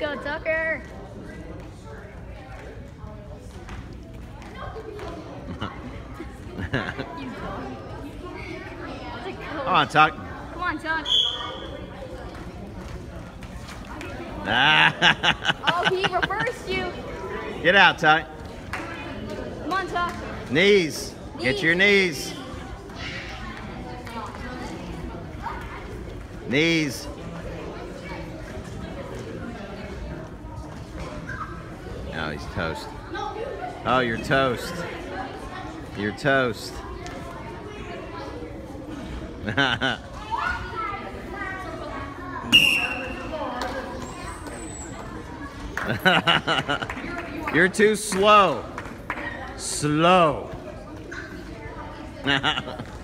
Go, Tucker. Come on, Tuck. Come on, Tuck. Ah. oh, he reversed you. Get out, Tuck. Come on, Tuck. Knees. Get your knees. Knees. Oh, he's toast. Oh, you're toast. You're toast. You're too slow. Slow.